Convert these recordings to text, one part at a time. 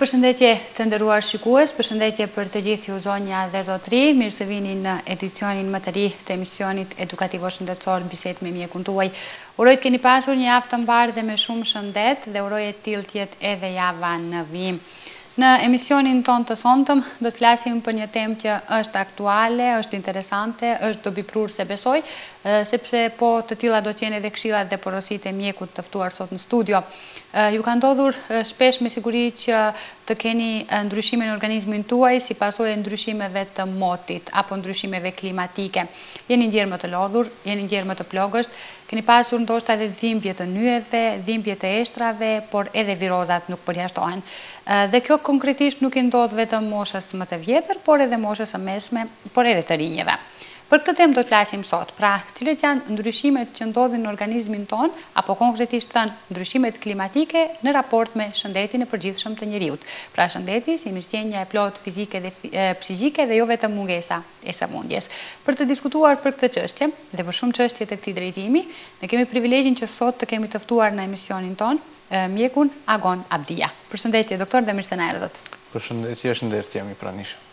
Përshëndetje të nderuar shikues, përshëndetje për të gjithë ju zonja dhe zotëri, mirë se vini në edicionin më të ri të emisionit edukativo shëndetësor bisedë me mjekun tuaj. Uroj të keni pasur një javë të mbarë dhe me shumë shëndet dhe uroj e tillë të jetë edhe java në vijim. Në emisionin tonë të sontëm do të flasim për një temë që është aktuale, është interesante, është dobiprurëse besoj, sepse po të tilla do të jenë edhe këshillat dhe porositë e mjekut të ftuar sot në studio. Ju ka ndodhur shpesh me siguri që të keni ndryshime në organizmin tuaj si pasojë e ndryshimeve të motit apo ndryshimeve klimatike. Jeni ndjerë më të lodhur, jeni ndjerë më të plogësht, keni pasur ndoshta edhe dhimbje të nyjeve, dhimbje të eshtrave, por edhe virozat nuk përjashtohen. Dhe kjo konkretisht nuk i ndodh vetëm moshës më të vjetër, por edhe moshës së mesme, por edhe të rinjëve. Për këtë temë do të flasim sot, pra cilat janë ndryshimet që ndodhin në organizmin tonë, apo konkretisht thënë, ndryshimet klimatike në raport me shëndetin e përgjithshëm të njeriut. Pra shëndeti si mirëqenia e plotë fizike dhe psiqike dhe jo vetëm mungesa. e sëmundjes. Për të diskutuar për këtë çështje dhe për shumë çështje të këtij drejtimi, ne kemi privilegjin që sot të kemi të ftuar në emisionin tonë mjekun Agon Abdija. Përshëndetje doktor dhe mirë se na erdhët. Përshëndetje, është nder të jam i pranishëm.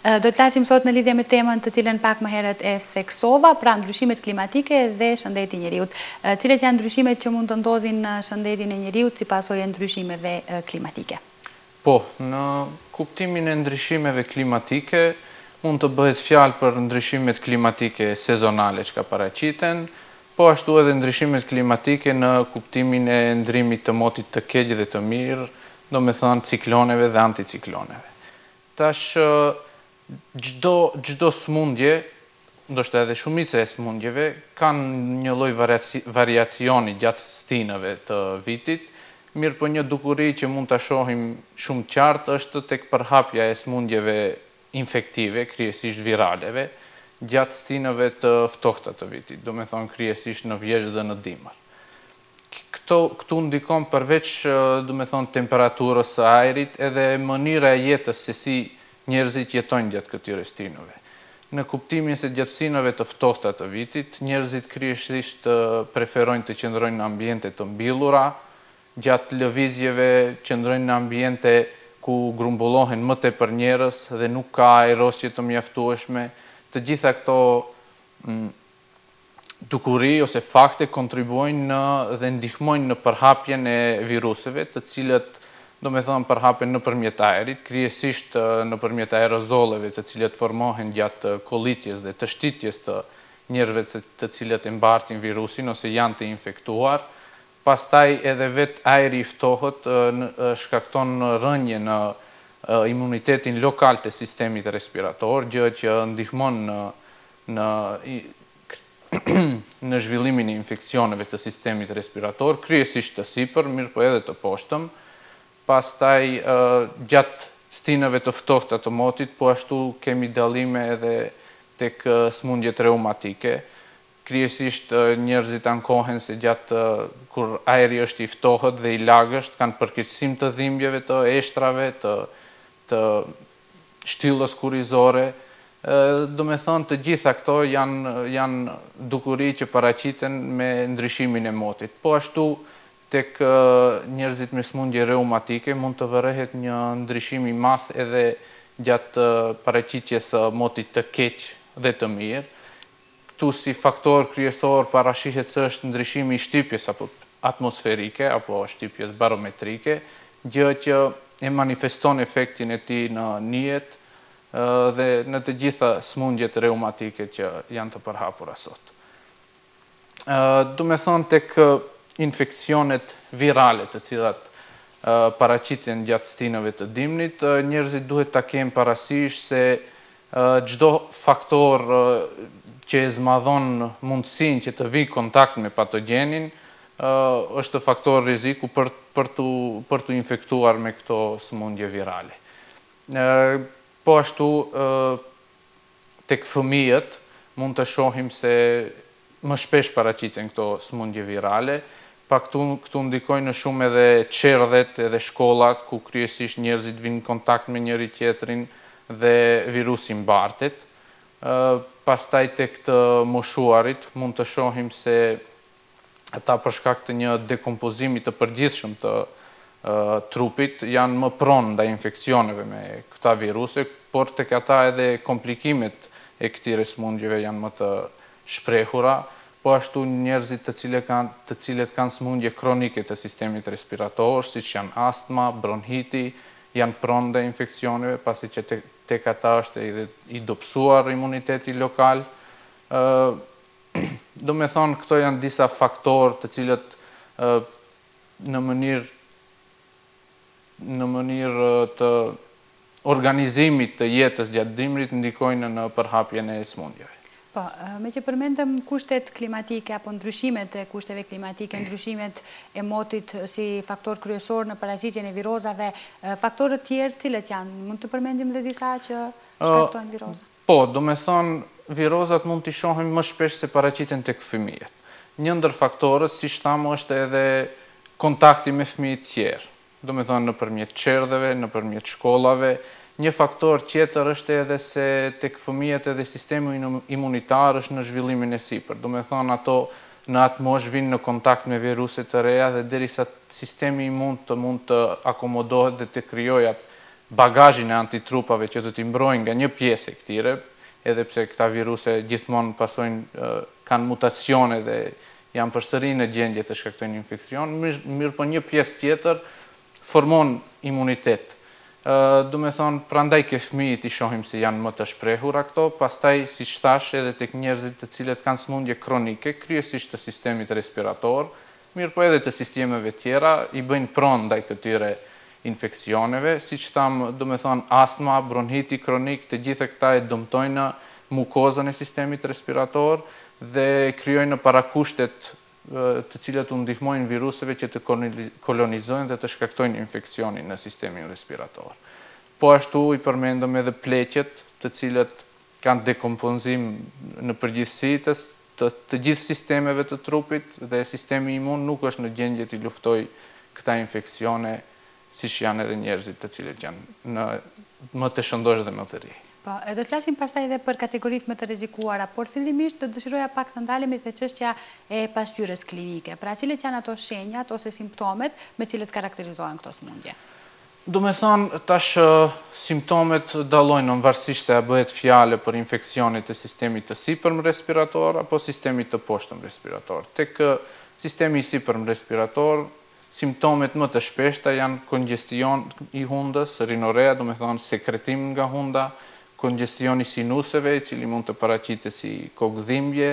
Do të flasim sot në lidhje me temën të cilën pak më herët e theksova, pra ndryshimet klimatike dhe shëndeti i njeriut. Cilat janë ndryshimet që mund të ndodhin në shëndetin e njeriut si pasojë e ndryshimeve klimatike? Po, në kuptimin e ndryshimeve klimatike, mund të bëhet fjalë për ndryshimet klimatike sezonale çka paraqiten, po ashtu edhe ndryshimet klimatike në kuptimin e ndrimit të motit të keq dhe të mirë, domethënë cikloneve dhe anticikloneve. Tash, Çdo çdo sëmundje, ndoshta edhe shumica e sëmundjeve, kanë një lloj variacioni gjatë stinëve të vitit, mirëpo një dukuri që mund ta shohim shumë qartë është tek përhapja e sëmundjeve infektive, kryesisht viraleve, gjatë stinëve të ftohta të vitit, domethënë kryesisht në vjeshtë dhe në dimër. Këtu ndikon përveç domethënë temperaturës së ajrit edhe mënyra e jetës se si njerëzit jetojnë gjatë këtyre stinëve. Në kuptimin se gjatë stinëve të ftohta të vitit, njerëzit kryesisht preferojnë të qëndrojnë në ambiente të mbyllura, gjatë lëvizjeve qëndrojnë në ambiente ku grumbullohen më tepër njerëz dhe nuk ka ajrosje të mjaftueshme, të gjitha këto dukuri ose fakte kontribuojnë dhe ndihmojnë në përhapjen e viruseve, të cilët, domethënë, përhapen nëpërmjet ajrit, kryesisht nëpërmjet aerozolleve të cilët formohen gjatë kollitjes dhe teshtitjes të njerëzve të cilët e mbartin virusin ose janë të infektuar. Pastaj edhe vetë ajri i ftohët shkakton rënie në imunitetin lokal të sistemit respirator, gjë që ndihmon në në zhvillimin e infeksioneve të sistemit respirator, kryesisht të sipërm, mirëpo edhe të poshtëm, pastaj gjatë stinëve të ftohta të motit, po ashtu kemi dallime edhe tek sëmundjet reumatike, kryesisht njerëzit ankohen se gjatë kur ajri është i ftohët dhe i lagësht kanë përkeqësim të dhimbjeve të eshtrave, të shtyllës kurrizore, domethënë të gjitha këto janë dukuri që paraqiten me ndryshimin e motit. Po ashtu tek njerëzit me sëmundje reumatike mund të vërehet një ndryshim i madh edhe gjatë paraqitjes së motit të keq dhe të mirë, Këtu si faktor kryesor parashihet se është ndryshimi i shtypjes apo atmosferike apo shtypjes barometrike, gjë që e manifeston efektin e tij në nyjet dhe në të gjitha sëmundjet reumatike që janë të përhapura sot. Domethënë tek infeksionet virale të cilat paraqiten gjatë stinëve të dimnit, njerëzit duhet ta kenë parasysh se Çdo faktor që e zmadhon mundësinë që të vijë kontakt me patogjenin është faktor riziku për t'u infektuar me këto sëmundje virale. Po ashtu tek fëmijët mund të shohim se më shpesh paraqiten këto sëmundje virale. Pa këtu ndikojnë shumë edhe çerdhet, edhe shkollat, ku kryesisht njerëzit vijnë në kontakt me njëri-tjetrin dhe virusi mbartet. Pastaj tek të moshuarit mund të shohim se ata për shkak të një dekompozimi të përgjithshëm të trupit janë më pronë ndaj infeksioneve me këta viruse, por tek ata edhe komplikimet e këtyre sëmundjeve janë më të shprehura, po ashtu njerëzit të cilët kanë sëmundje kronike të sistemit respirator, siç janë astma, bronhiti, janë pronë ndaj infeksioneve, pasi që tek ata është edhe i dobësuar imuniteti lokal. Ë Domethënë këto janë disa faktorë të cilët ë në mënyrë në mënyrë të organizimit të jetës gjatë dimrit ndikojnë në përhapjen e sëmundjeve. Po, meqë përmendëm kushtet klimatike apo ndryshimet e kushteve klimatike, ndryshimet e motit si faktor kryesor në paraqitjen e virozave, faktorët tjerë cilët janë? Mund të përmendim dhe disa që shkaktojnë viroza? Po, domethënë virozat mund t'i shohim më shpesh se paraqiten tek fëmijët. Një ndër faktorët, siç thamë, është edhe kontakti me fëmijët tjerë, domethënë nëpërmjet çerdheve, nëpërmjet shkollave. Një faktor tjetër është edhe se tek fëmijët edhe sistemi imunitar është në zhvillim e sipër, domethënë ato në atë moshë vijnë në kontakt me viruse të reja dhe derisa sistemi imun të mund të akomodohet dhe të krijojë atë bagazhin e antitrupave që do t'i mbrojnë nga një pjesë e këtyre, edhe pse këta viruse gjithmonë pësojnë kanë mutacione dhe janë përsëri në gjendje të shkaktojnë infeksion, mirëpo një pjesë tjetër formon imunitet. Domethënë, prandaj ke fëmijët i shohim se janë më të shprehura këto, pastaj siç thashë edhe tek njerëzit të cilët kanë sëmundje kronike, kryesisht të sistemit respirator, mirëpo edhe të sistemeve tjera, i bëjnë pron ndaj këtyre infeksioneve, siç thamë, domethënë astma, bronhiti kronik, të gjitha këta e dëmtojnë mukozën e sistemit respirator dhe krijojnë parakushtet të cilat u ndihmojnë viruseve që të kolonizojnë dhe të shkaktojnë infeksionin në sistemin respirator. Po ashtu i përmendëm edhe pleqët, të cilët kanë dekompozim në përgjithësi të të të gjithë sistemeve të trupit dhe sistemi imun nuk është në gjendje t'i luftojë këta infeksione siç janë edhe njerëzit të cilët janë më të shëndoshë dhe më të ri. Po, do të flasim pastaj edhe për kategoritë më të rrezikuara, por fillimisht do dëshiroja pak të ndalemi te çështja e pasqyrës klinike. Pra, cilat janë ato shenjat ose simptomet me të cilët karakterizohen këto sëmundje? Domethënë, tash simptomet dallojnë mvarësisht se a bëhet fjalë për infeksionet e sistemit të sipërm respirator apo sistemit të poshtëm respirator. Tek sistemi i sipërm respirator, simptomet më të shpeshta janë kongjestion i hundës, rinorea, domethënë sekretim nga hunda, kongjestion i sinuseve, i cili mund të paraqitet si kokëdhimbje,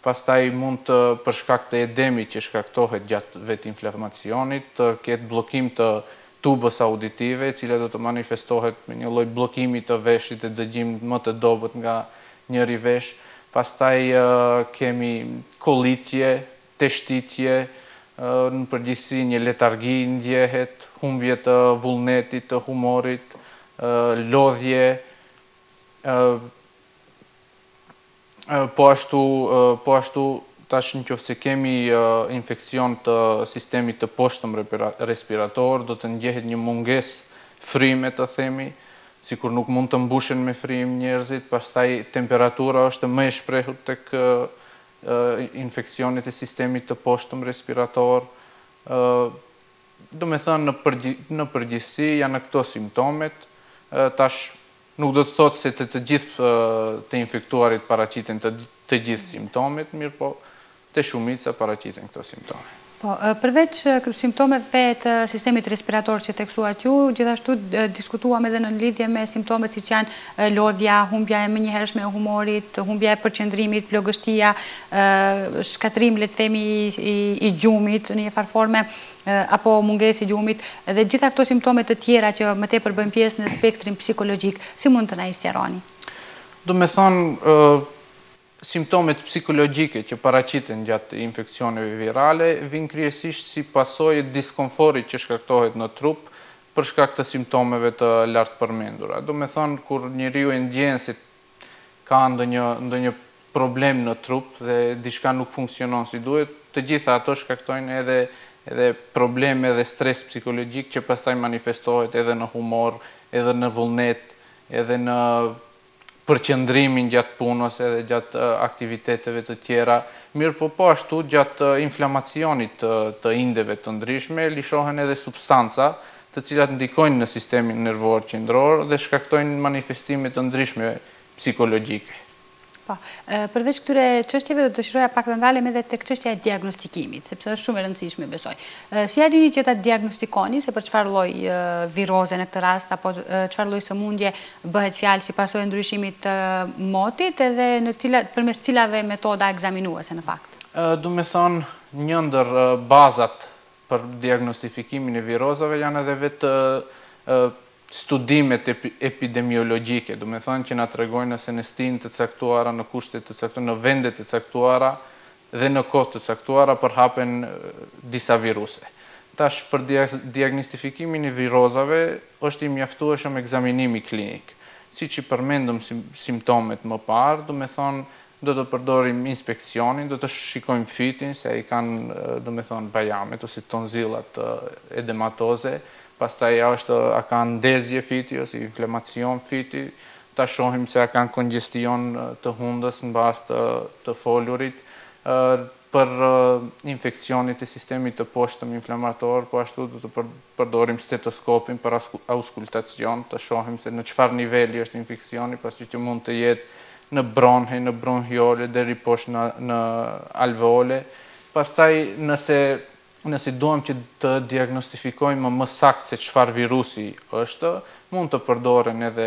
Pastaj mund të për shkak të edemit që shkaktohet gjatë vetë inflamacionit të ketë bllokim të tubës auditive e cila do të manifestohet me një lloj bllokimi të veshit dhe dëgjim më të dobët nga njëri vesh. Pastaj kemi kollitje, teshtitje, në përgjithësi një letargi ndjehet, humbje të vullnetit, të humorit, lodhje, Po ashtu, po ashtu, tash në qoftë se kemi infeksion të sistemit të poshtëm respirator, do të ndjehet një mungesë fryme të themi, sikur nuk mund të mbushen me frymë njerëzit, pastaj temperatura është më e shprehur tek infeksionet e sistemit të poshtëm respirator. Domethënë në përgjithësi janë këto simptomet, tash Nuk do të thotë se te të gjithë të infektuarit paraqiten të gjithë simptomet, mirëpo te shumica paraqiten këto simptome. Po, përveç simptomeve të sistemit respirator që theksuat ju, gjithashtu diskutuam edhe në lidhje me simptomet siç janë lodhja, humbja e menjëhershme e humorit, humbja e përqendrimit, plogështia, shkatërrim le të themi i gjumit në një farë forme, apo mungesë e gjumit dhe gjitha këto simptome të tjera që më tepër bëjnë pjesë në spektrin psikologjik, si mund të na i sqaroni? Domethënë, simptomet psikologjike që paraqiten gjatë infeksioneve virale vijnë kryesisht si pasojë e diskomfortit që shkaktohet në trup për shkak të simptomeve të lartpërmendura. Domethënë, kur njeriu e ndjen se ka ndonjë ndonjë problem në trup dhe diçka nuk funksionon si duhet, të gjitha ato shkaktojnë edhe edhe probleme dhe stres psikologjik që pastaj manifestohet edhe në humor, edhe në vullnet, edhe në përqendrimin gjatë punës edhe gjatë aktiviteteve të tjera, mirëpo po ashtu gjatë inflamacionit të të indeve të ndryshme lëshohen edhe substanca të cilat ndikojnë në sistemin nervor qendror dhe shkaktojnë manifestime të ndryshme psikologjike. Po. Përveç këtyre çështjeve do të dëshiroja pak të ndalem edhe tek çështja e diagnostikimit, sepse është shumë e rëndësishme besoj. Si arrini që ta diagnostikoni se për çfarë lloj viroze në këtë rast apo çfarë lloj sëmundje bëhet fjalë si pasojë e ndryshimit të motit edhe në cilat përmes cilave metoda ekzaminuese në fakt? Domethënë një ndër bazat Për diagnostifikimin e virozave janë edhe vetë studimet epidemiologjike, domethënë që na tregojnë nëse në stinë të caktuara, në kushte të caktuara, në vende të caktuara dhe në kohë të caktuara përhapen disa viruse. Tash për diagnostifikimin e virozave është i mjaftueshëm ekzaminimi klinik. Siç i përmendëm simptomet më parë, domethënë Do të përdorim inspeksionin, do të shikojmë fytin se a i kanë domethënë bajamet ose tonzilat edematoze, pastaj a është a ka ndezje fyti ose inflamacion fyti, ta shohim se a kanë kongjestion të hundës në bazë të të folurit, Për infeksionet e sistemit të poshtëm inflamator, po ashtu do të përdorim stetoskopin për auskultacion, të shohim se në çfarë niveli është infeksioni, pasi që mund të jetë në bronhe, në bronhiole, deri poshtë në në alveole. Pastaj nëse nëse duam që të diagnostifikojmë më saktë se çfarë virusi është, mund të përdoren edhe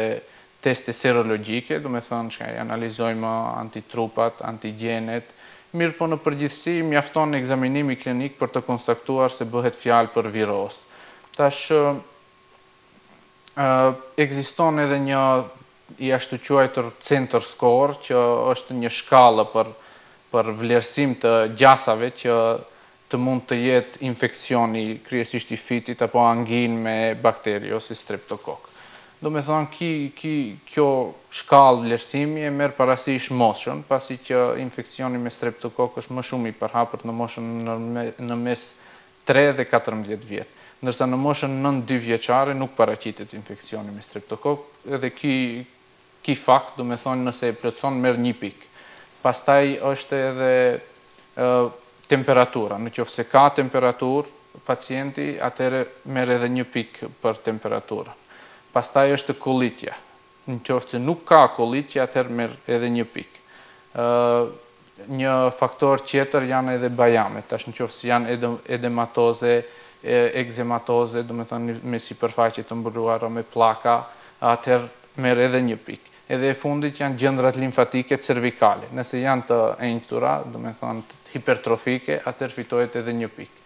teste serologjike, do me thënë që i analizojmë antitrupat, antigjenet, mirëpo në përgjithësi mjafton ekzaminimi klinik për të konstatuar se bëhet fjalë për virozë. Tash ekziston edhe një i ashtuquajtur Centor Score që është një shkallë për për vlerësim të gjasave që të mund të jetë infeksioni kryesisht i fytit apo anginë me bakteri ose streptokok. Domethënë ki ki kjo shkallë vlerësimi e merr parasysh moshën, pasi që infeksioni me streptokok është më shumë i përhapur në moshën në në mes tre dhe katërmbëdhjetë vjet, ndërsa në moshën nën dy vjeçare nuk paraqitet infeksioni me streptokok, edhe ky ky fakt, domethënë nëse e plotëson merr një pikë. Pastaj është edhe temperatura, në qoftë se ka temperaturë pacienti, atëherë merr edhe një pikë për temperaturën. Pastaj është kollitja, në qoftë se nuk ka kollitje atëherë merr edhe një pikë. Një faktor tjetër janë edhe bajamet, tash nëqoftëse janë edo, edematoze, ekzematoze, domethënë me sipërfaqe të mbuluara me pllaka, atëherë merr edhe një pikë. Edhe e fundit janë gjëndrat limfatike cervikale. Nëse janë të enjtura, domethënë hipertrofike, atëherë fitohet edhe një pikë.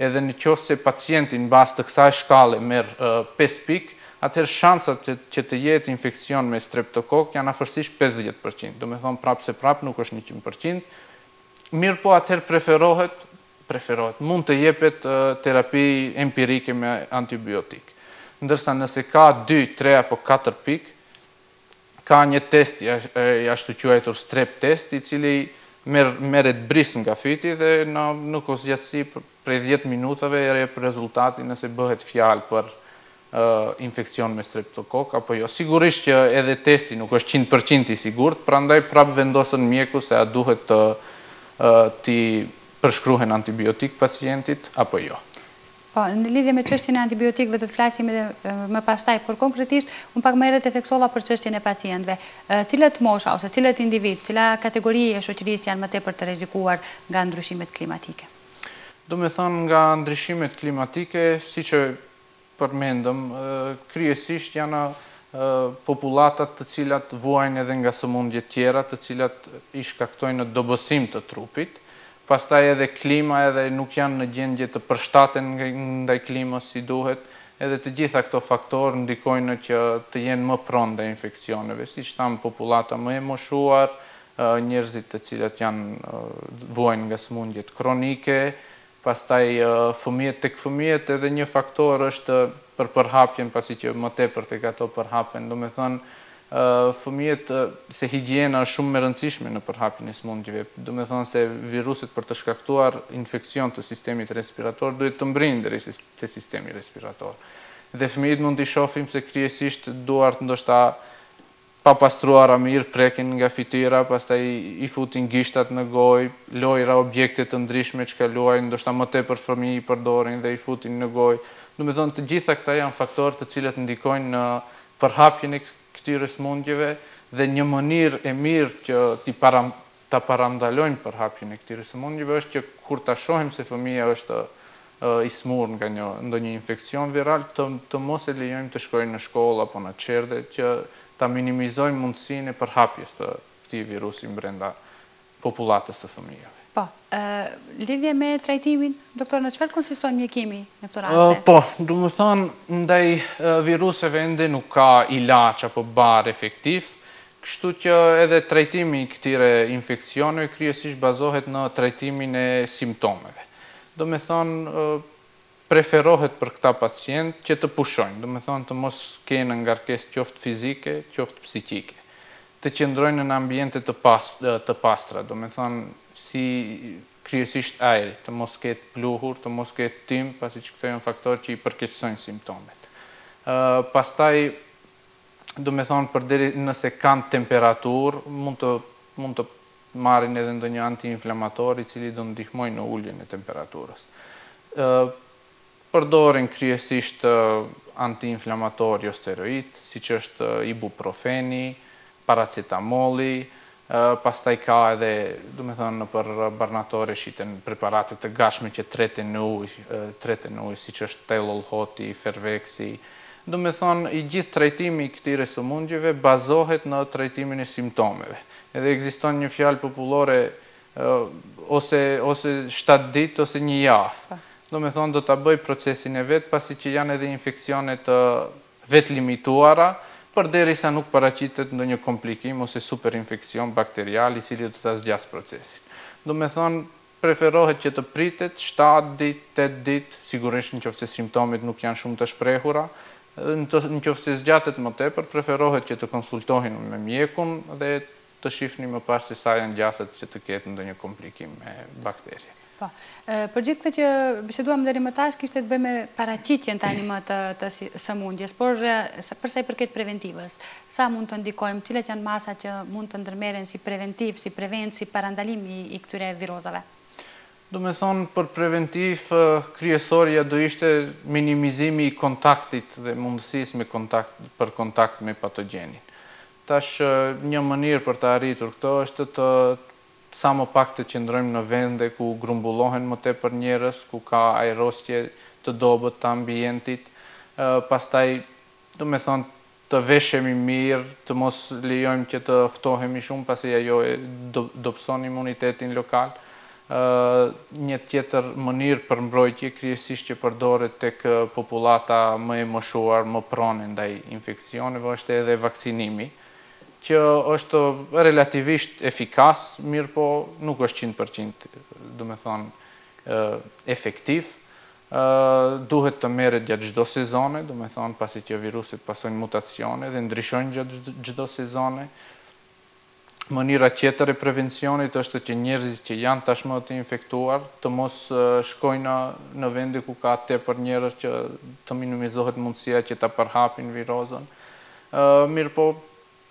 Edhe në qoftë se pacienti në bazë të kësaj shkalle merr pesë pikë, atëherë shansat që të jetë infeksion me streptokok janë afërsisht pesëdhjetë për qind, domethënë prapë se prapë nuk është njëqind për qind, mirëpo atëherë preferohet, preferohet, mund të jepet terapi empirike me antibiotikë. Ndërsa nëse ka dy, tre apo katër pikë, ka një test i ashtuquajtur strep test, i cili merret bris nga fyti dhe në një kohëzgjatësi prej dhjetë minutave e jep rezultatin nëse bëhet fjalë për infeksion me streptokok apo jo. Sigurisht që edhe testi nuk është qind për qind i sigurt, prandaj prapë vendos mjeku se a duhet të t'i përshkruhen antibiotikë pacientit apo jo. Po, në lidhje me çështjen e antibiotikëve do të flasim edhe më pastaj, por konkretisht unë pak më herët e theksova për çështjen e pacientëve. Cilat mosha ose cilët individë, cila kategori e shoqërisë janë më tepër të rrezikuar nga ndryshimet klimatike? Domethënë nga ndryshimet klimatike, siç e përmendëm, kryesisht janë popullatat të cilat vuajnë edhe nga sëmundje tjera të cilat i shkaktojnë dobësim të trupit, pastaj edhe klima edhe nuk janë në gjendje të përshtaten ndaj klimës si duhet edhe të gjitha këto faktorë ndikojnë që të jenë më pronë ndaj infeksioneve siç thamë popullata më e moshuar njerëzit të cilat janë vuajnë nga sëmundjet kronike pastaj fëmijët tek fëmijët edhe një faktor është për përhapjen pasi që më tepër tek ato përhapen domethënë fëmijët se higjiena është shumë e rëndësishme në përhapjen e sëmundjeve domethënë se viruset për të shkaktuar infeksion të sistemit respirator duhet të mbrijnë deri te sistemi respirator dhe fëmijët mund t'i shofim se kryesisht duart ndoshta Papastruara mirë, prekin nga fytyra, pastaj i futin gishtat në gojë, lojëra, objekte të ndryshme çka luajnë, ndoshta më tepër fëmijë i përdorin dhe i futin në gojë. Domethënë të gjitha këta janë faktorë të cilët ndikojnë në përhapjen e këtyre sëmundjeve dhe një mënyrë e mirë që t'i ta parandalojmë përhapjen e këtyre sëmundjeve është që kur ta shohim se fëmija është i smur nga një ndonjë infeksion viral të të mos e lejojmë të shkojë në shkollë apo në çerdhe që ta minimizojmë mundësinë e përhapjes të këtij virusi brenda popullatës së fëmijëve. Po, ë lidhje me trajtimin, doktor në çfarë konsiston mjekimi në këto raste? Po, domethënë ndaj viruseve ende nuk ka ilaç apo bar efektiv, Kështu që edhe trajtimi i këtyre infeksioneve kryesisht bazohet në trajtimin e simptomeve. Domethënë, preferohet për këta pacientë që të pushojnë, domethënë të mos kenë ngarkesë qoftë fizike, qoftë psikike. Të qëndrojnë në ambiente të të pastra, domethënë si kryesisht ajri, të mos ketë pluhur, të mos ketë tym, pasi që këto janë faktorë që i përkeqësojnë simptomet. Pastaj domethënë përderi nëse kanë temperaturë, mund të mund të marrin edhe ndonjë antiinflamator i cili do të ndihmojë në uljen e temperaturës. Ë përdoren kryesisht antiinflamatorë jo steroidë, siç është ibuprofeni, paracetamoli, Pastaj ka edhe, domethënë nëpër barnatore shiten preparate të gatshme që treten në ujë, treten në ujë siç është Tylol Hoti, Fervexi. Domethënë i gjithë trajtimi i këtyre sëmundjeve bazohet në trajtimin e simptomeve. Edhe ekziston një fjalë popullore ose ose shtatë ditë ose një javë. Domethënë do ta bëjë procesin e vet pasi që janë edhe infeksione të vetëlimituara, përderisa nuk paraqitet ndonjë komplikim ose superinfeksion bakterial i cili do ta zgjasë procesin. Domethënë, preferohet që të pritet shtatë ditë, tetë ditë, sigurisht nëqoftëse simptomet nuk janë shumë të shprehura, nëqoftëse zgjatet më tepër, preferohet që të konsultohen me mjekun dhe të shihni më parë se sa janë gjasat që të ketë ndonjë komplikim me bakterie. Po. Për gjithë këtë që biseduam deri më tash kishte të bëjë me paraqitjen tani më të të sëmundjes, por për sa i përket preventivës, sa mund të ndikojmë, cilat janë masat që mund të ndërmerren si preventivë, si prevencë, si parandalim i këtyre virozave? Domethënë për preventivë kryesorja do ishte minimizimi i kontaktit dhe mundësisë për kontakt me patogjenin. Tash një mënyrë për të arritur këtë është të sa më pak të qëndrojmë në vende ku grumbullohen më tepër njerëz, ku ka ajrosje të dobët të ambientit, pastaj domethënë të veshemi mirë, të mos lejojmë që të ftohemi shumë pasi ajo e dobëson imunitetin lokal, Një tjetër mënyrë për mbrojtje, kryesisht që përdoret tek popullata më e moshuar, më prone ndaj infeksioneve, është edhe vaksinimi, që është relativisht efikas, mirëpo nuk është qind për qind, domethënë efektiv. Duhet të merret gjatë çdo sezone, domethënë pasi që viruset pasojnë mutacione dhe ndryshojnë gjatë çdo sezone. Mënyra tjetër e prevencionit është që njerëzit që janë tashmë të infektuar të mos shkojnë në vende ku ka tepër njerëz që të minimizohet mundësia që ta përhapin virozën. Mirëpo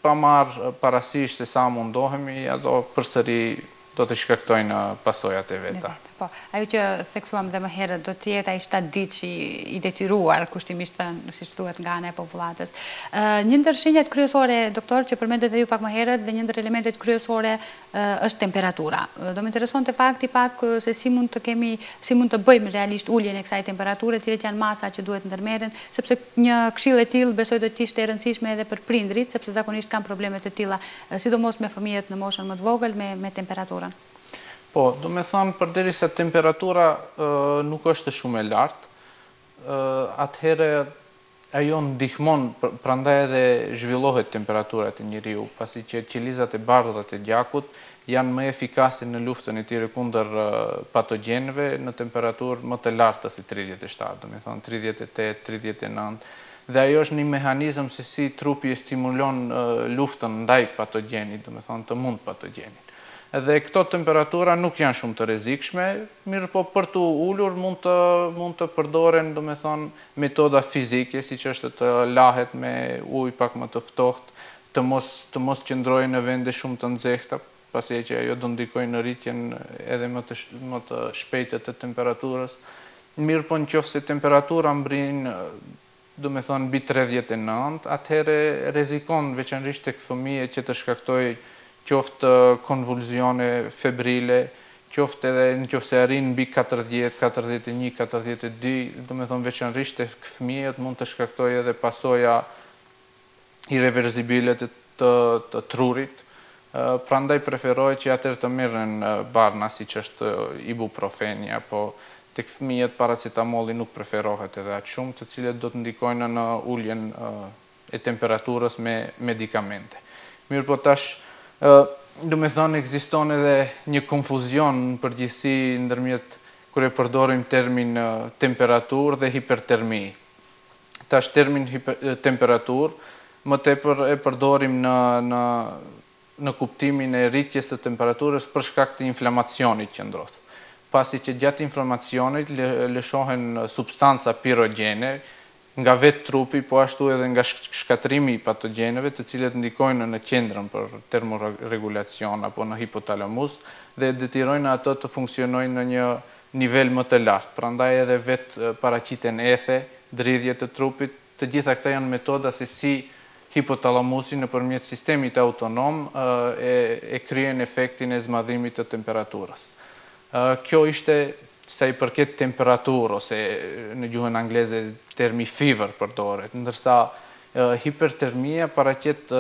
pa marrë parasysh se sa mundohemi, ato përsëri do të shkaktojnë pasojat e veta. Po, ajo që theksuam dhe më herët, do të jetë ai shtatëditësh i detyruar, kushtimisht thënë, siç thuhet nga ana e popullatës. Një ndër shenjat kryesore, doktor, që përmendët dhe ju pak më herët dhe një ndër elementet kryesore është temperatura. Do më interesonte fakti pak se si mund të kemi, si mund të bëjmë realisht uljen e kësaj temperature, cilat janë masat që duhet ndërmerren, sepse një këshillë e tillë besoj do të ishte e rëndësishme edhe për prindërit, sepse zakonisht kanë probleme të tilla Sidomos me fëmijët në moshën më të vogël me me temperaturën. Po, domethënë përderisa temperatura nuk është shumë e lartë, atëherë ajo ndihmon, prandaj edhe zhvillohet temperatura te njeriu, pasi që qelizat e bardha të gjakut janë më efikase në luftën e tyre kundër patogjenëve në temperaturë më të larta se tridhjetë e shtatë, domethënë tridhjetë e tetë, tridhjetë e nëntë, Dhe ajo është një mehanizëm se si trupi e stimulon luftën ndaj patogjenit, domethënë të mund patogjenin. Dhe këto temperatura nuk janë shumë të rrezikshme, mirëpo për t'u ulur mund të mund të përdoren domethënë metoda fizike, siç është të lahet me ujë pak më të ftohtë, të mos të mos qëndrojë në vende shumë të nxehta, pasi që ajo do ndikojë në rritjen edhe më të shpejtë të temperaturës, mirëpo në qoftë se temperatura mbrin domethënë mbi tridhjetë e nëntë, atëherë rrezikon veçanërisht tek fëmijët që të shkaktojë qoftë konvulzione febrile, qoftë edhe në qoftë se arrin mbi katërdhjetë, katërdhjetë e një, katërdhjetë e dy, domethënë veçanërisht tek fëmijët mund të shkaktojë edhe pasoja irreverzibile të të trurit, prandaj preferohet që atëherë të mirren barna siç është ibuprofeni apo tek fëmijët paracetamoli nuk preferohet edhe aq shumë, të cilët do të ndikojnë në uljen e temperaturës me medikamente. Mirëpo tash domethënë ekziston edhe një konfuzion në përgjithësi ndërmjet kur e përdorim termin temperaturë dhe hipertermi. tash termin temperaturë më tepër e përdorim në në në kuptimin e rritjes të temperaturës për shkak të inflamacionit që ndodh. Pasi që gjatë inflamacionit lëshohen substanca pirogjene nga vetë trupi po ashtu edhe nga shkatërrimi i patogjenëve të cilët ndikojnë në qendrën për termoregulacion apo në hipotalamus dhe e detyrojnë atë të funksionojë në një nivel më të lartë, prandaj edhe vetë paraqiten ethe, dridhje të trupit, të gjitha këta janë metoda se si hipotalamusi nëpërmjet sistemit autonom e kryen efektin e zmadhimit të temperaturës. Kjo ishte sa i përket temperaturë ose në gjuhën angleze termi fever përdoret, ndërsa hipertermia paraqet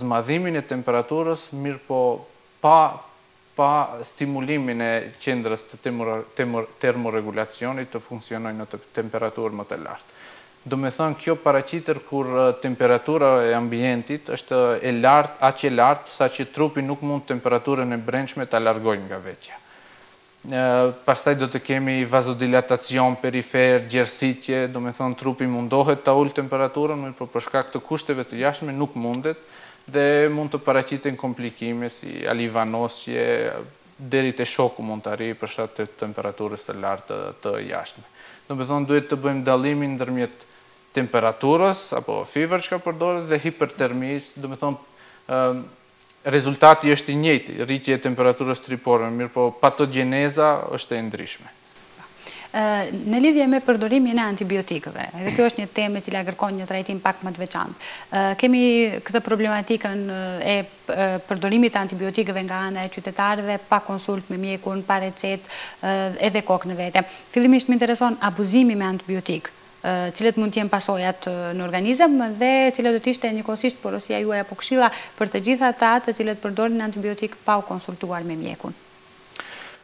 zmadhimin e temperaturës mirëpo pa Pa stimulimin e qendrës të termoregulacionit të funksionojë në temperaturë më të lartë. Domethënë kjo paraqitet kur temperatura e ambientit është e lartë, aq e lartë sa që trupi nuk mund temperaturën e brendshme ta largojë nga vetja. Pastaj do të kemi vazodilatacion perifer, djersitje, domethënë trupi mundohet ta ulë temperaturën, mirëpo për shkak të kushteve të jashtme nuk mundet Dhe mund të paraqiten komplikime si alivanosje, deri te shoku mund të arrijë për shkak të temperaturës të lartë të jashtme. Domethënë duhet të bëjmë dallimin ndërmjet temperaturës apo fever çka përdoret dhe hipertermisë, domethënë rezultati është i njëjti, rritje e temperaturës trupore, mirëpo patogjeneza është e ndryshme. Në lidhje me përdorimin e antibiotikëve, edhe kjo është një temë e cila kërkon një trajtim pak më të veçantë. Kemi këtë problematikën e përdorimit të antibiotikëve nga ana e qytetarëve pa konsultë me mjekun, pa recetë, edhe kokë në vete. Fillimisht më intereson abuzimi me antibiotikë, cilat mund të jenë pasojat në organizëm dhe cila do të ishte njëkohësisht porosia juaj apo këshilla për të gjithë ata të cilët përdorin antibiotikë pa u konsultuar me mjekun.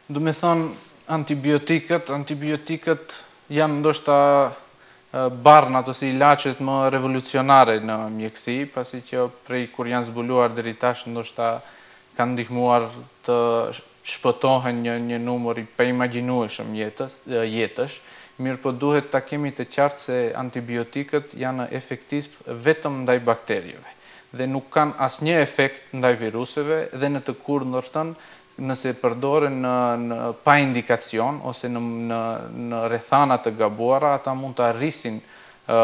Domethënë antibiotikët, antibiotikët janë ndoshta barnat ose ilaçet më revolucionare në mjekësi, pasi që prej kur janë zbuluar deri tash ndoshta kanë ndihmuar të shpëtohen një një numër i paimagjinueshëm jetës, jetësh, mirëpo duhet ta kemi të qartë se antibiotikët janë efektivë vetëm ndaj bakterieve. dhe nuk kanë asnjë efekt ndaj viruseve dhe në të kundërtën nëse përdoren në në pa indikacion ose në në në rrethana të gabuara ata mund ta rrisin ë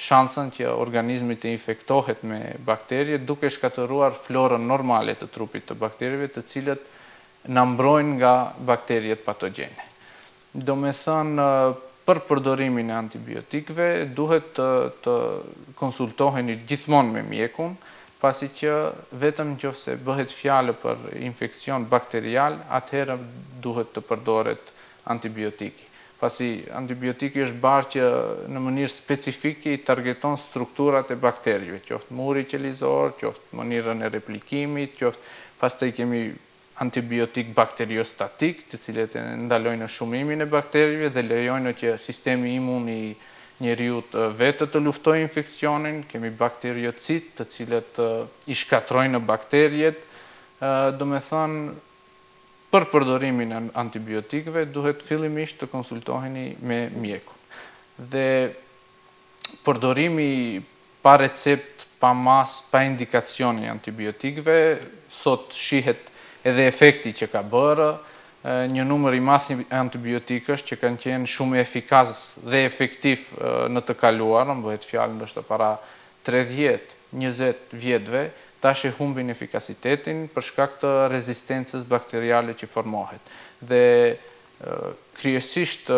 shansën që organizmi të infektohet me bakterie duke shkatërruar florën normale të trupit të bakterieve të cilët na mbrojnë nga bakteriet patogjene. Domethënë, për përdorimin e antibiotikëve duhet të konsultoheni gjithmonë me mjekun, pasi që vetëm qoftë se bëhet fjalë për infeksion bakterial, atëherë duhet të përdoret antibiotiki, pasi antibiotiki është barë që në mënyrë specifike i targeton strukturat e bakterive, qoftë muri qelizor, qoftë mënyrën e replikimit, qoftë, pastaj kemi antibiotikë bakteriostatikë, të cilët e ndalojnë shumimin e bakterive dhe lejojnë që sistemi imun i njeriut vetë të luftojë infeksionin, kemi bakteriocidë, të cilët i shkatërrojnë bakteriet, domethënë për përdorimin e antibiotikëve duhet fillimisht të konsultoheni me mjekun. Dhe përdorimi pa recept, pa masë, pa indikacion i antibiotikëve, sot shihet edhe efekti që ka bërë, një numër i madh antibiotikësh që kanë qenë shumë efikas dhe efektiv në të kaluarën, bëhet fjalë ndoshta para tridhjetë, njëzet vjetëve, tash e humbin efikasitetin për shkak të rezistencës bakteriale që formohet. Dhe kryesisht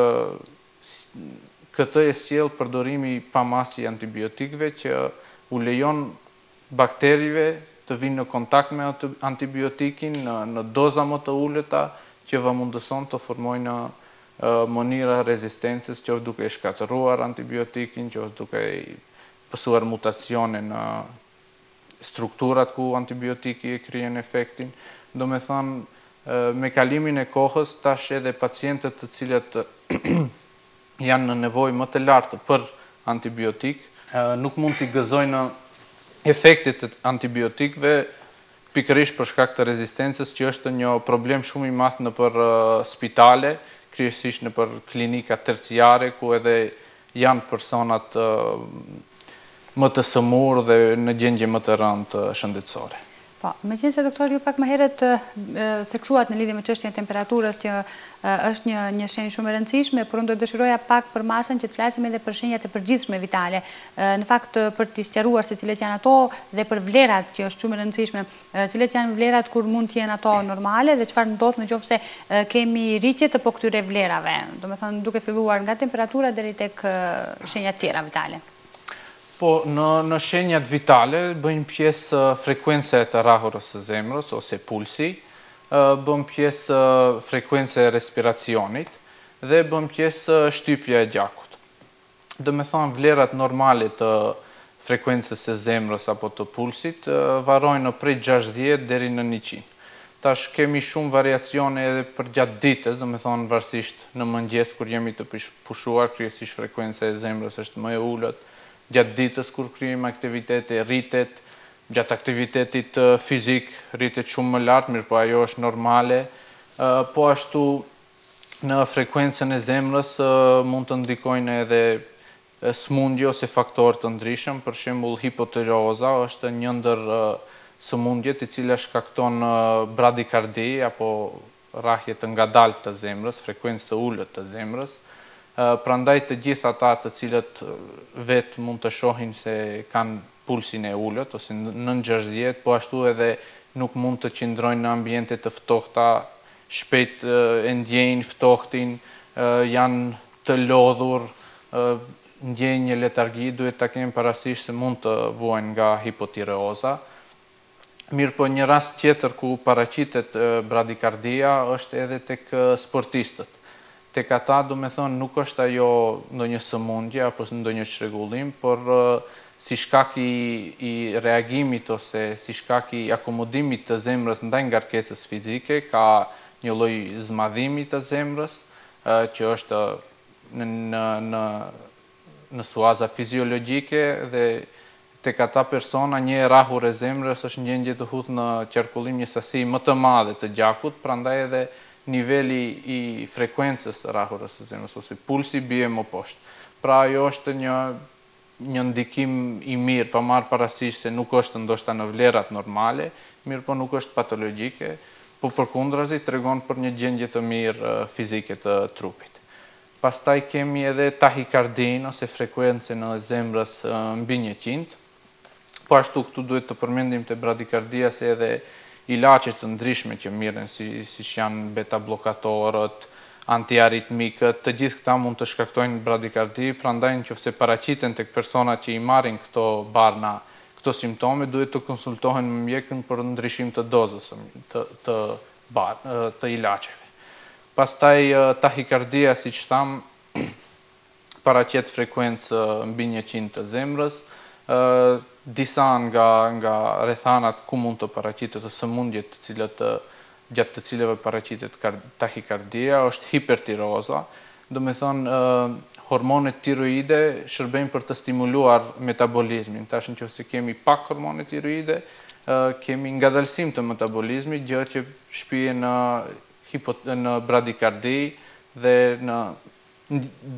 Këtë e sjell përdorimi i pamasë i antibiotikëve që u lejon bakterive të vijnë në kontakt me antibiotikin në doza më të ulëta që ua mundëson të formojnë mënyra rezistence qoftë duke e shkatërruar antibiotikin qoftë duke pësuar mutacione në strukturat ku antibiotiki e kryen efektin, domethënë me kalimin e kohës tash edhe pacientët të cilët janë në nevojë më të lartë për antibiotik, nuk mund t'i gëzojnë efektet e antibiotikëve pikërisht për shkak të rezistencës që është një problem shumë i madh nëpër spitale, kryesisht nëpër klinika terciare ku edhe janë personat më të sëmurë dhe në gjendje më të rëndë shëndetësore. Po, meqenëse doktor ju pak më herët theksuat në lidhje me çështjen e temperaturës që është një një shenjë shumë e rëndësishme, por unë do të dëshiroja pak për masën që të flasim edhe për shenjat e përgjithshme vitale. Në fakt për të sqaruar se cilat janë ato dhe për vlerat që është shumë e rëndësishme. Cilat janë vlerat kur mund të jenë ato normale dhe çfarë ndodh në qoftë se kemi rritje të po këtyre vlerave, domethënë duke filluar nga temperatura deri tek shenjat tjera vitale? Po, në shenjat vitale bëjnë pjesë frekuenca e të rrahurës së zemrës ose pulsi, bën pjesë frekuenca e respiracionit dhe bën pjesë shtypja e gjakut. Domethënë vlerat normale të frekuencës së zemrës apo të pulsit variojnë prej gjashtëdhjetë deri në njëqind. Tash kemi shumë variacione edhe përgjatë ditës, domethënë varësisht në mëngjes kur jemi të pushuar kryesisht frekuenca e zemrës është më e ulët, gjatë ditës kur kryejmë aktivitete rritet, gjatë aktivitetit fizik rritet shumë më lart, mirëpo ajo është normale, po ashtu në frekuencën e zemrës mund të ndikojnë edhe sëmundje ose faktorë të ndryshëm, për shembull hipotireoza është një ndër sëmundjet e cila shkakton bradikardi apo rrahje të ngadaltë të zemrës, frekuencë të ulët të zemrës, prandaj të gjithë ata të cilët vetë mund të shohin se kanë pulsin e ulët ose nën gjashtëdhjetë po ashtu edhe nuk mund të qëndrojnë në ambiente të ftohta Shpejt e ndjejnë ftohtin, janë të lodhur, ndjejnë një letargi, duhet ta kemi parasysh se mund të vuajnë nga hipotireoza. Mirëpo një rast tjetër ku paraqitet bradikardia është edhe tek sportistët. Tek ata domethënë nuk është ajo ndonjë sëmundje apo ndonjë çrregullim, por si shkak i i reagimit ose si shkak i akomodimit të zemrës ndaj ngarkesës fizike, ka një lloj zmadhimi të zemrës, që është në në në suaza fiziologjike dhe tek ata persona një e rrahur e zemrës është në gjendje të hudhë në qarkullim një sasi më të madhe të gjakut, prandaj edhe niveli i frekuencës të rrahurës së zemrës ose pulsi bie më poshtë. Pra ajo është një një ndikim i mirë pa marrë parasysh se nuk është ndoshta në vlerat normale, mirëpo nuk është patologjike, po përkundrazi tregon për një gjendje të mirë fizike të trupit. Pastaj kemi edhe tahikardinë ose frekuencën e zemrës mbi njëqind. Po ashtu këtu duhet të përmendim te bradikardia se edhe ilaçe të ndryshme që mirren si siç janë betabllokatorët, antiaritmikët, të gjithë këta mund të shkaktojnë bradikardi, prandaj në qoftë se paraqiten tek personat që i marrin këto barna këto simptome duhet të konsultohen me mjekun për ndryshim të dozës të të të ilaçeve. Pastaj tahikardia siç thamë paraqet frekuencë mbi njëqind të zemrës. Disa nga nga rrethanat ku mund të paraqitet ose sëmundjet të cilat gjatë të cilave paraqitet tahikardia është hipertiroza, domethënë hormonet tiroide shërbejnë për të stimuluar metabolizmin. Tash në qoftë se kemi pak hormone tiroide kemi ngadalësim të metabolizmit gjë që shpie në në bradikardi dhe në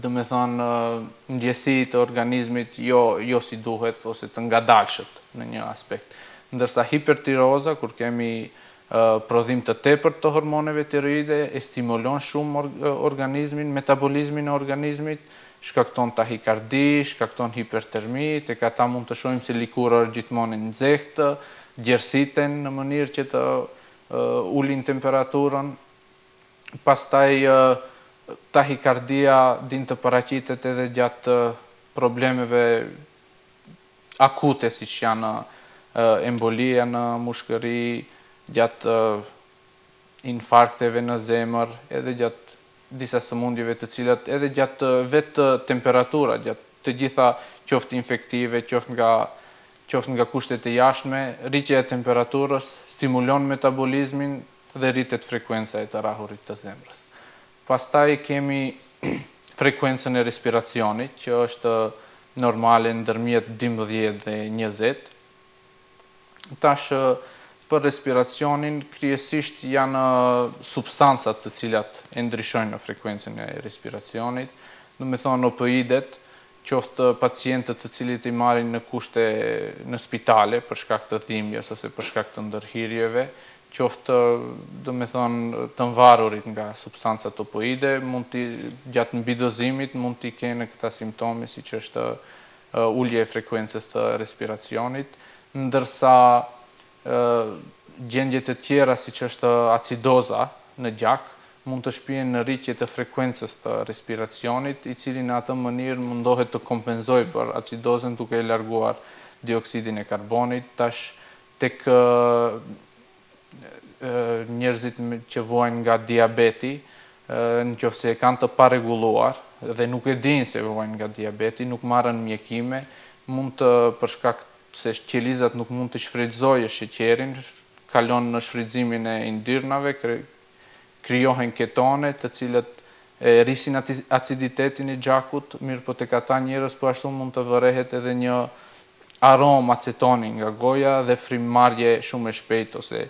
domethënë në ndjesi të organizmit jo jo si duhet ose të ngadalshët në një aspekt ndërsa hipertiroza kur kemi prodhim të tepërt të hormoneve tiroide e stimulon shumë organizmin metabolizmin e organizmit shkakton tahikardi shkakton hipertermi tek ata mund të shohim se lëkura është gjithmonë e nxehtë djersiten në mënyrë që të ulin temperaturën, pastaj tahikardia din të paraqitet edhe gjatë problemeve akute siç janë embolia në mushkëri, gjatë infarkteve në zemër edhe gjatë disa sëmundjeve të cilat edhe gjatë vetë temperatura gjatë të gjitha qoftë infektive qoftë nga qoftë nga kushtet e jashtme rritja e temperaturës stimulon metabolizmin dhe rritet frekuenca e të rrahurit të zemrës pastaj kemi frekuencën e respiracionit që është normale ndërmjet dymbëdhjetë dhe njëzet Tash për respiracionin kryesisht janë substancat të cilat e ndryshojnë frekuencën e respiracionit, domethënë opioidet, qoftë pacientët të cilit i marrin në kushte në spitale për shkak të dhimbjes ose për shkak të ndërhyrjeve, qoftë domethënë të nvarurit nga substancat opioide mund të gjatë mbidozimit mund t'i kenë këta simptome siç është ulje e frekuencës të respiracionit, ndërsa gjendje të tjera siç është acidoza në gjak mund të shpien në rritje të frekuencës të respiracionit, i cili në atë mënyrë mundohet të kompenzojë për acidozën duke e larguar dioksidin e karbonit tash tek njerëzit që vuajnë nga diabeti, në qoftë se e kanë të parregulluar dhe nuk e dinë se vuajnë nga diabeti, nuk marrën mjekime, mund të për shkak se qelizat nuk mund ta shfrytëzojë sheqerin, kalon në shfrytëzimin e yndyrnave, Krijohen ketone, të cilat rrisin aciditetin e gjakut, mirëpo tek ata njerëz po ashtu mund të vërehet edhe një aromë acetoni nga goja dhe frymëmarrje shumë e shpejtë ose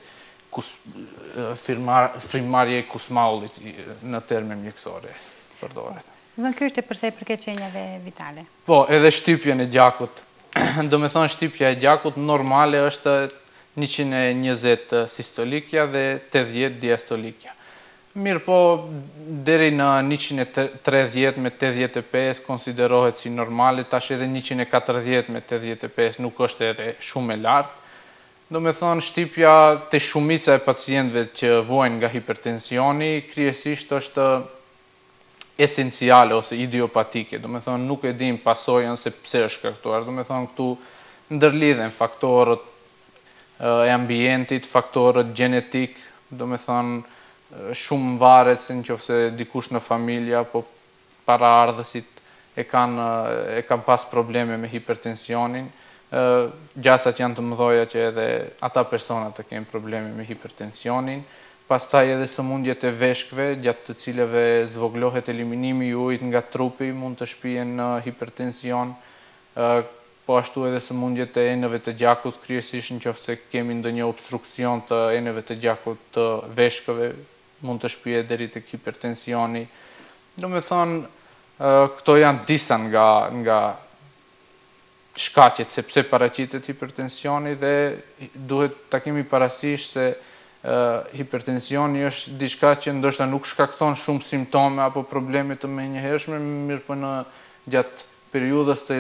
frymëmarrje e Kusmaullit në terme mjekësore përdoret. Domethënë ky është e për sa i përket shenjave vitale. Po, edhe shtypjen e gjakut. Domethënë shtypja e gjakut normale është njëqind e njëzet sistolikja dhe tetëdhjetë diastolikja. Mirëpo deri në njëqind e tridhjetë me tetëdhjetë e pesë konsiderohet si normale, tash edhe njëqind e katërdhjetë me tetëdhjetë e pesë nuk është edhe shumë e lartë. Domethënë shtypja te shumica e pacientëve që vuajnë nga hipertensioni kryesisht është esenciale ose idiopatike, domethënë nuk e dimë pasojën se pse është shkaktuar, domethënë këtu ndërlidhen faktorët e ambientit, faktorët gjenetik, domethënë shumë varet se në qoftë se dikush në familja, po paraardhësit e kanë e kanë pas probleme me hipertensionin, gjasat janë të mëdhaja që edhe ata persona të kenë probleme me hipertensionin, Pastaj edhe sëmundjet e veshkëve, gjatë të cilave zvogëlohet eliminimi i ujit nga trupi, mund të shpien në hipertension, po ashtu edhe sëmundjet e enëve të gjakut, kryesisht nëqoftëse kemi ndonjë obstruksion të enëve të gjakut të veshkëve, mund të shpie deri tek hipertensioni. Domethënë këto janë disa nga nga. shkaqet se pse paraqitet hipertensioni dhe duhet ta kemi parasysh se hipertensioni është diçka që ndoshta nuk shkakton shumë simptome apo probleme të menjëhershme, mirëpo në gjatë periudhës të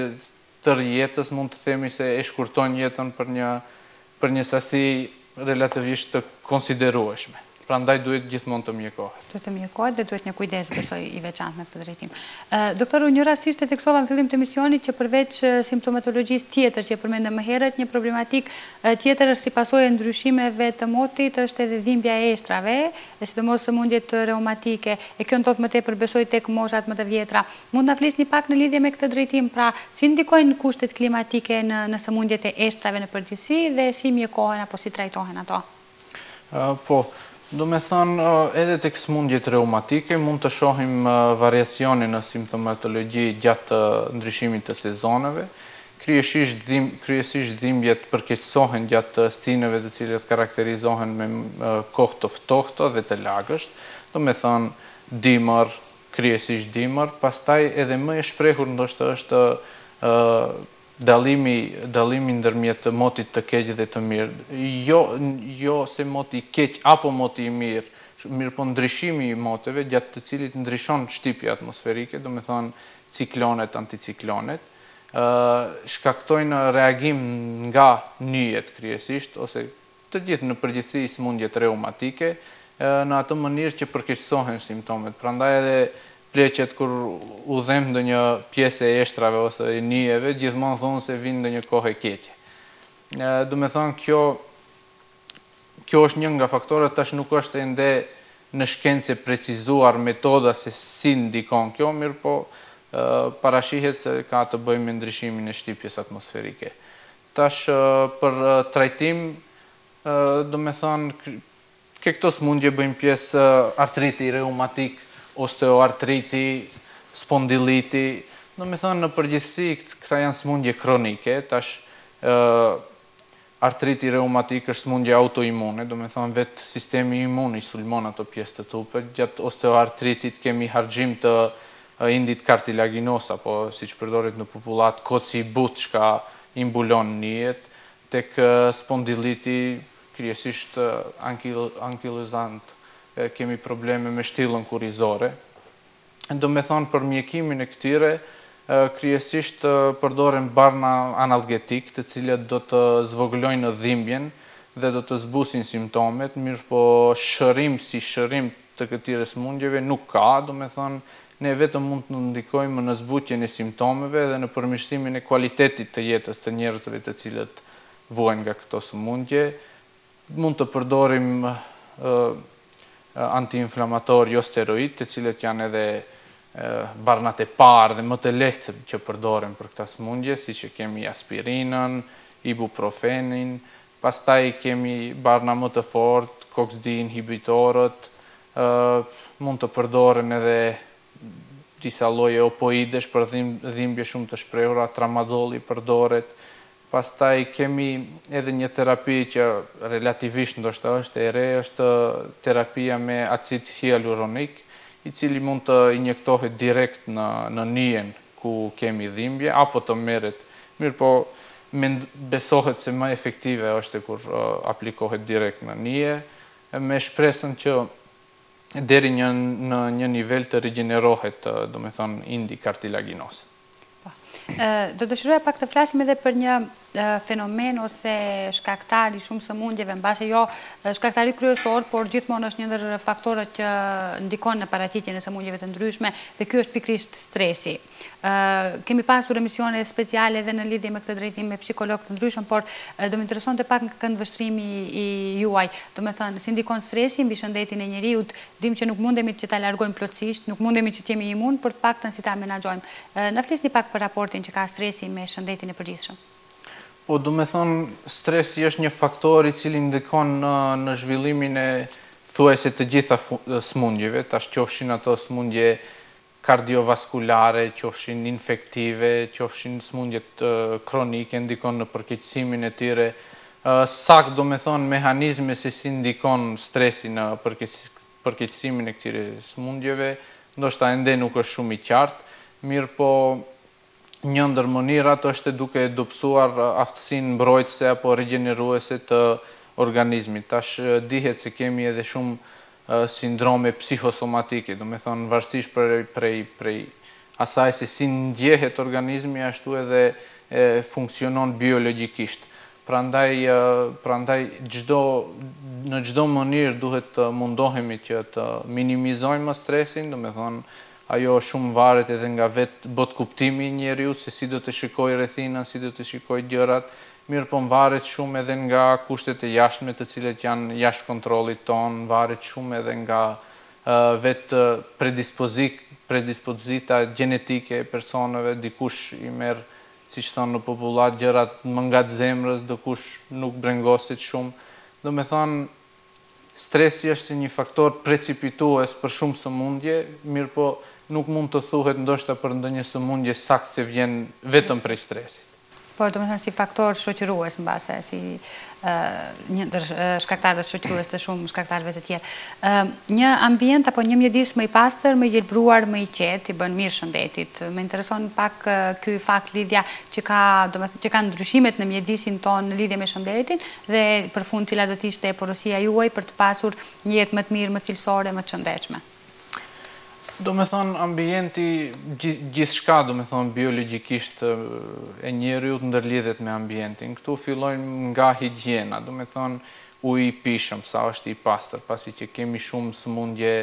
tërë jetës mund të themi se e shkurton jetën për një për një sasi relativisht të konsiderueshme. Prandaj duhet gjithmonë të mjekohet. Duhet të mjekohet dhe duhet një kujdes besoj i veçantë në këtë drejtim. Doktor, unë njërasisht e theksova në fillim të emisionit që përveç simptomatologjisë tjetër që e përmendëm më herët, një problematikë tjetër është si pasojë e ndryshimeve të motit është edhe dhimbja e eshtrave, e sidomos sëmundjet reumatike, e kjo ndodh më tepër besoj tek moshat më të vjetra. Mund të na flisni pak në lidhje me këtë drejtim, pra si ndikojnë kushtet klimatike në në sëmundjet e eshtrave në përgjithësi dhe si mjekohen apo si trajtohen ato? Po, domethënë edhe tek sëmundjet reumatike mund të shohim variacione në simptomatologji gjatë ndryshimit të sezoneve. Kryesisht dhimb, kryesisht dhimbjet përkeqësohen gjatë stinëve të cilat karakterizohen me kohë të ftohtë dhe të lagësht, domethënë dimër, kryesisht dimër, pastaj edhe më e shprehur ndoshta është dallimi, dallimi ndërmjet motit të keq dhe të mirë. Jo, jo se moti i keq apo moti i mirë, mirëpo ndryshimi i moteve gjatë të cilit ndryshon shtypja atmosferike, domethënë ciklonet, anticiklonet, shkaktojnë reagim nga nyjet kryesisht ose të gjithë në përgjithësi sëmundjet reumatike, në atë mënyrë që përkeqësohen simptomet. Prandaj edhe pleqet kur u dhemb ndonjë pjesë e eshtrave ose e nyjeve, gjithmonë thonë se vin ndonjë kohë e keqe. Domethënë kjo kjo është një nga faktorët, tash nuk është ende në shkencë e precizuar metoda se si ndikon kjo, mirëpo parashihet se ka të bëjë me ndryshimin e shtypjes atmosferike. Tash për trajtim, domethënë ke këto sëmundje bëjnë pjesë artriti reumatik, osteoartriti, spondiliti, domethënë në përgjithësi këta janë sëmundje kronike, tash artriti reumatik është sëmundje autoimune, domethënë vetë sistemi imun i sulmon ato pjesë të trupit, gjatë osteoartritit kemi harxhim të ë indit kartilaginoz apo siç përdoret në popullatë koc i butë çka i mbulon nyjet, tek spondiliti kryesisht ankilozant kemi probleme me shtyllën kurrizore. Domethënë për mjekimin e këtyre kryesisht përdoren barna analgetikë të cilët do të zvogëlojnë dhimbjen dhe do të zbusin simptomet, mirëpo shërim si shërim të të këtyre sëmundjeve nuk ka, domethënë ne vetëm mund të ndikojmë në zbutjen e simptomeve dhe në përmirësimin e kualitetit të jetës të njerëzve të cilët vuajnë nga këto sëmundje, mund të përdorim antiinflamatorë jo steroidë, të cilët janë edhe barnat e parë dhe më të lehtë që përdorim për këta sëmundje, siç e kemi aspirinën, ibuprofenin, Pastaj kemi barna më të fortë, koks dy inhibitorët, mund të përdoren edhe disa lloje opoidesh për dhimbje shumë të shprehura, tramadoli përdoret. Pastaj kemi edhe një terapi që relativisht ndoshta është e re, është terapia me acid hialuronik, i cili mund të injektohet direkt në në nyjenë. ku kemi dhimbje, apo të merret, mirëpo besohet se më efektive është kur aplikohet direkt në nyje, me shpresën që deri në një nivel të rigjenerohet, domethënë indi kartilaginos. Po. Do dëshiroja pak të flasim edhe për një fenomen ose shkaktar i shumë sëmundjeve, mbase jo shkaktari kryesor, por gjithmonë është një ndër faktorët që ndikon në paraqitjen e sëmundjeve të ndryshme dhe ky është pikërisht stresi. Kemi pasur emisione speciale dhe në lidhje me këtë drejtim me psikologë të ndryshëm, por do më interesonte pak nga këndvështrimi i juaj. Domethënë, si ndikon stresi mbi shëndetin e njeriut? Dimë që nuk mundemi që ta largojmë plotësisht, nuk mundemi që të jemi imunë, por të paktën si ta menaxhojmë. Na flisni pak për raportin që ka stresi me shëndetin e përgjithshëm? Po domethënë stresi është një faktor i cili ndikon në në zhvillimin e thuajse të gjitha sëmundjeve, tash qofshin ato sëmundje kardiovaskulare, qofshin infektive, qofshin sëmundjet kronike, ndikon në përkeqësimin e tyre, saktë domethënë mehanizmi se si ndikon stresi në përkeqësimin e këtyre sëmundjeve, ndoshta ende nuk është shumë i qartë, mirëpo një ndër mënyrat është duke dobësuar aftësinë mbrojtëse apo rigjeneruese të organizmit. Tash dihet se kemi edhe shumë sindrome psihosomatike, domethënë varësisht prej, prej, prej asaj se si ndjehet organizmi ashtu edhe funksionon biologjikisht. Prandaj, prandaj çdo, në çdo mënyrë duhet të mundohemi që të minimizojmë stresin, domethënë ajo shumë varet edhe nga vetë botëkuptimi i njeriut se si do të shikojë rrethinën, si do të shikojë gjërat, mirëpo varet shumë edhe nga kushtet e jashtme të cilat janë jashtë kontrollit tonë, varet shumë edhe nga vetë predispozik, predispozita gjenetike e personave, dikush i merr siç thonë në popullat gjërat më ngat zemrës dokush nuk brengoset shumë domethënë stresi është si një faktor precipitues për shumë sëmundje mirëpo nuk mund të thuhet ndoshta për ndonjë sëmundje saktë se vjen vetëm prej stresit. Po domethënë si faktor shoqërues mbase si një ndër shkaktarëve shoqërues të shumë shkaktarëve të tjerë. Një ambient apo një mjedis më i pastër, më i gjelbruar, më i qetë, i bën mirë shëndetit. Më intereson pak ky fakt lidhja që ka, që ndryshimet në mjedisin tonë në lidhje me shëndetin dhe për fund cila do të ishte porosia juaj për të pasur një jetë më të mirë, më cilësore, më të shëndetshme. Domethënë ambienti, gjithçka domethënë biologjikisht e njeriut ndërlidhet me ambientin. Këtu fillojmë nga higjiena, domethënë uj i pishëm, sa është i pastër, pasi që kemi shumë sëmundje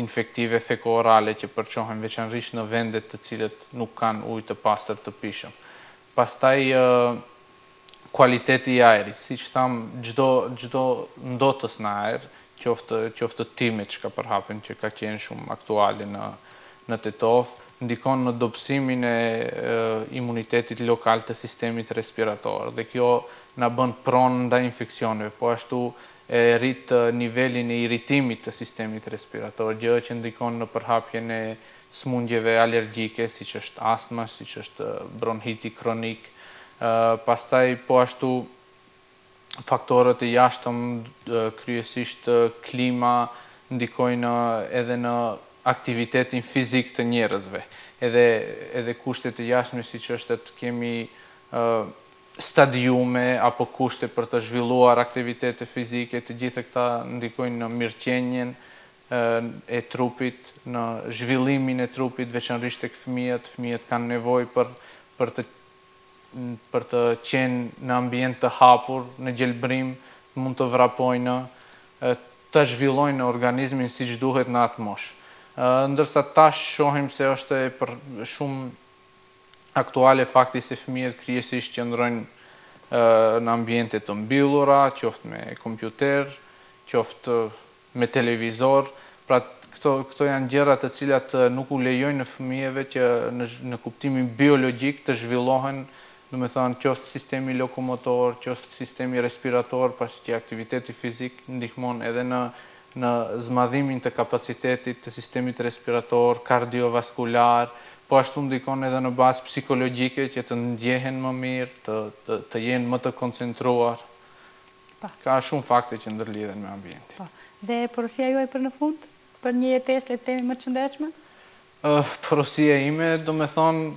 infektive feko-orale që përçohen veçanërisht në vendet të cilat nuk kanë uj të pastër të pishëm. Pastaj kualiteti i ajrit, siç thamë çdo çdo ndotës në ajër, qoftë qoftë tymi çka përhapen që ka qenë shumë aktuale në në Tetovë, ndikon në dobësimin e imunitetit lokal të sistemit respirator dhe kjo na bën pronë ndaj infeksioneve, po ashtu e rrit nivelin e iritimit të sistemit respirator, gjë që ndikon në përhapjen e sëmundjeve alergjike, siç është astma, siç është bronhiti kronik, pastaj po ashtu faktorët e jashtëm, kryesisht klima, ndikojnë edhe në aktivitetin fizik të njerëzve, edhe edhe kushtet e jashtme siç është të kemi stadiume apo kushte për të zhvilluar aktivitete fizike, të gjitha këta ndikojnë në mirëqenien e trupit, në zhvillimin e trupit, veçanërisht tek fëmijët, fëmijët kanë nevojë për për të për të qenë në ambient të hapur, në gjelbërim, të mund të vrapojnë, ta zhvillojnë organizmin siç duhet në atë moshë. Ndërsa tash shohim se është e për shumë aktuale fakti se fëmijët kryesisht qëndrojnë në ambiente të mbyllura, qoftë me kompjuter, qoftë me televizor, pra këto këto janë gjëra të cilat nuk u lejojnë fëmijëve që në në kuptimin biologjik të zhvillohen, domethënë qoftë sistemi lokomotor, qoftë sistemi respirator, pasi që aktiviteti fizik ndihmon edhe në në zmadhimin të kapacitetit të sistemit respirator, kardiovaskular, po ashtu ndikon edhe në bazë psikologjike që të ndjehen më mirë, të të të jenë më të koncentruar. Po. Ka shumë fakte që ndërlidhen me ambientin. Po. Dhe porosia juaj për në fund? Për një jetesë, le të themi, më të shëndetshme? Porosia ime, domethonë,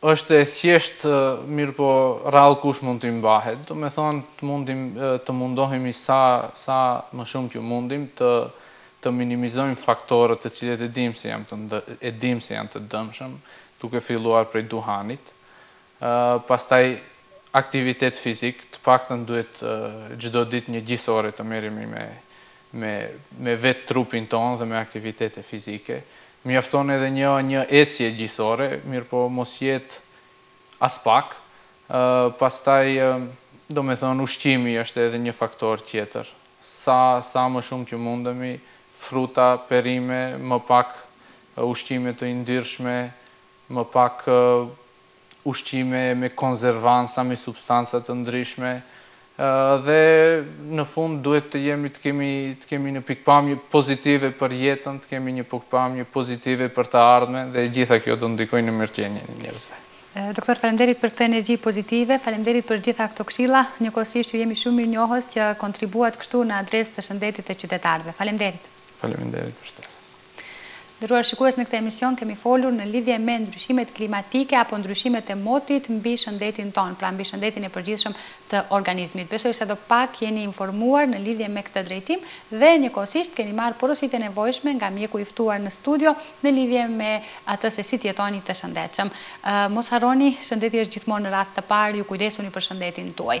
është e thjeshtë, mirëpo rrallë kush mund t'i mbahet. Domethonë, të, mundim, të mundohemi sa, sa më shumë që mundim të, të minimizojmë faktorët të cilët e dimë se janë të, ndër, e dimë se janë të dëmshëm, duke filluar prej duhanit, Pastaj aktivitet fizik, të paktën duhet çdo ditë një gjysë ore të merremi me me me vet trupin tonë dhe me aktivitete fizike. Mjafton edhe një një ecje gjysë ore, mirëpo mos jetë aspak. Pastaj domethonë ushqimi është edhe një faktor tjetër. Sa sa më shumë që mundemi, fruta, perime, më pak ushqime të yndyrshme, më pak ushqime me konzervansa, me substanca të ndryshme dhe në fund duhet të jemi të kemi të kemi një pikëpamje pozitive për jetën, të kemi një pikëpamje pozitive për të ardhmen dhe e gjitha kjo do ndikojë në mirëqenien e njerëzve. Doktor faleminderit për këtë energji pozitive, faleminderit për gjitha këto këshilla, njëkohësisht ju jemi shumë mirënjohës që kontribuat kështu në adresë të shëndetit të qytetarëve. Faleminderit. Faleminderit për ftesën. Nderuar shikues në këtë emision kemi folur në lidhje me ndryshimet klimatike apo ndryshimet e motit mbi shëndetin tonë, pra mbi shëndetin e përgjithshëm të organizmit. Besoj sado pak jeni informuar në lidhje me këtë drejtim dhe njëkohësisht keni marrë porositë e nevojshme nga mjeku i ftuar në studio në lidhje me atë se si të jetoni të shëndetshëm. Mos harroni, shëndeti është gjithmonë në radhë të parë, ju kujdesuni për shëndetin tuaj.